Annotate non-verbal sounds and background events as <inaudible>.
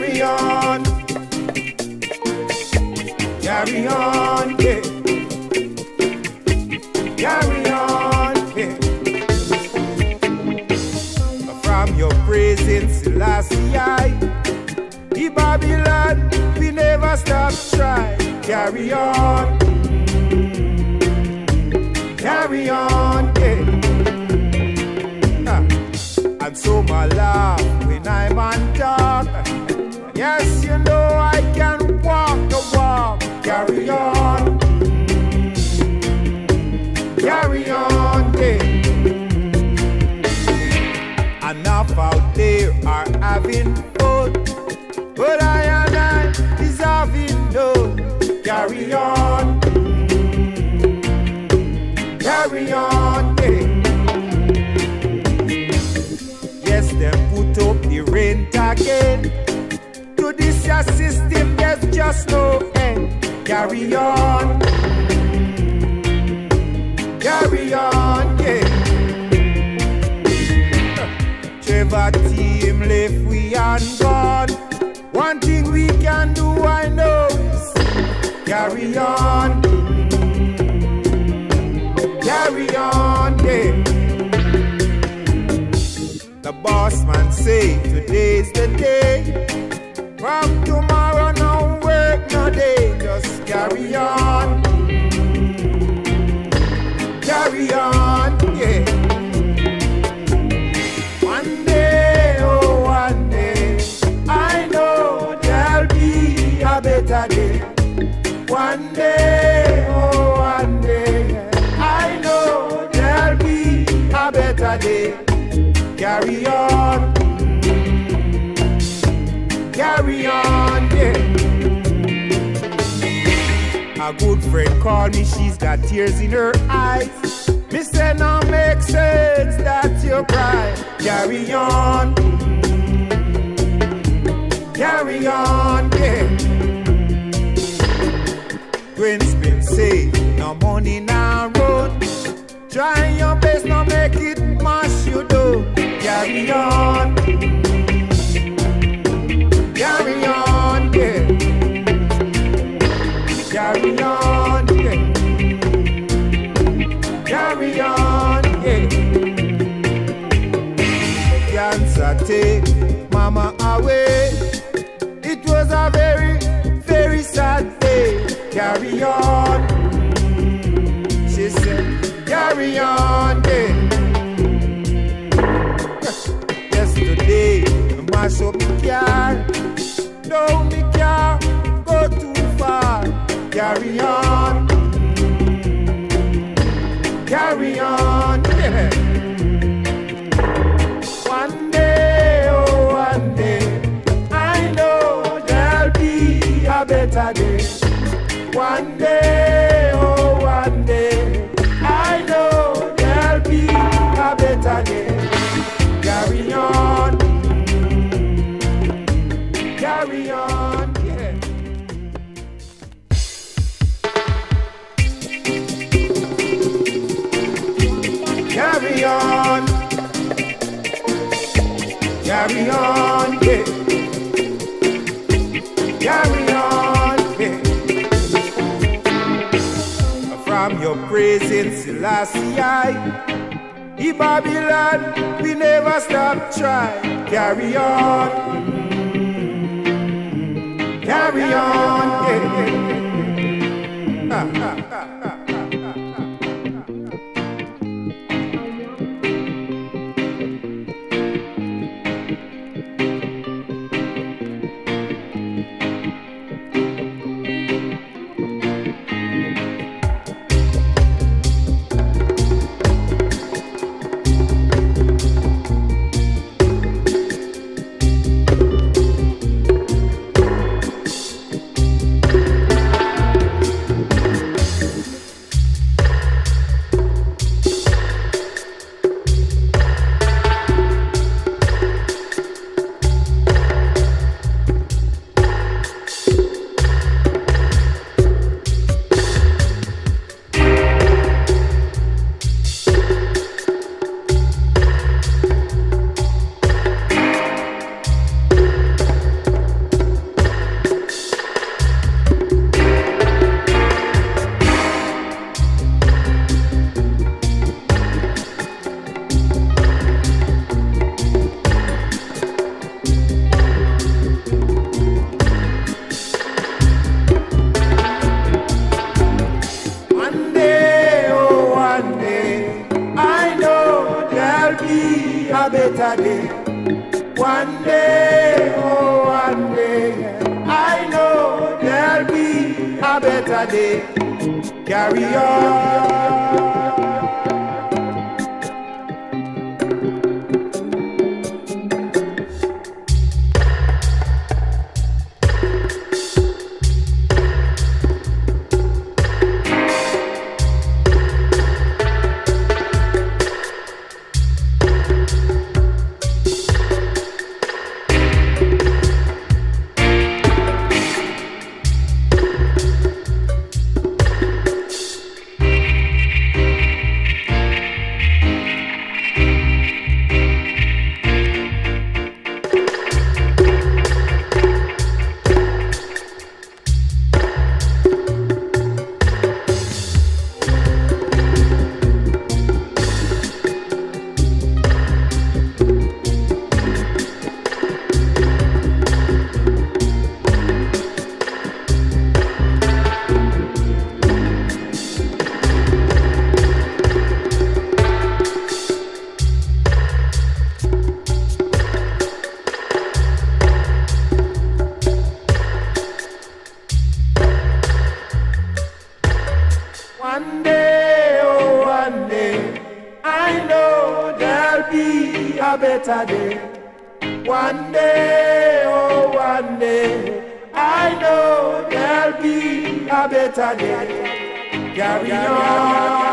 Carry on. Carry on, yeah. Carry on, yeah. From your presence, Selassie, the Babylon, we never stop try. Carry on. Carry on, yeah. Ah. And so my love, Carry on. Yes, them put up the rent again. To this your system, there's just no end. Carry on. Carry on, yeah. Trevor team left we and gone. One thing we can do, I know, is carry on. The boss man say today's the day. From tomorrow, no work, no day. Just carry on. Carry on, yeah. One day, oh, one day, I know there'll be a better day. One day, Carry on, carry on, yeah. A good friend called me, she's got tears in her eyes. Me say now make sense that you cry. Carry on, carry on, yeah. Prince been say no money now run. Try your best, now make it mash you do. Carry on, carry on, yeah. Carry on, yeah. Carry on, yeah. Take mama away. I mash up Don't No, me car go too far. Carry on. Carry on, yeah. <laughs> One day, oh, one day, I know there'll be a better day. One day, carry on, yeah. Carry on, yeah. From your presence, Selassie, the Babylon, we never stop try. Carry on, carry on, be a better day. One day, oh, one day, I know there'll be a better day. Carry on. One day, oh one day, I know there'll be a better day. One day, oh one day, I know there'll be a better day. Carry on.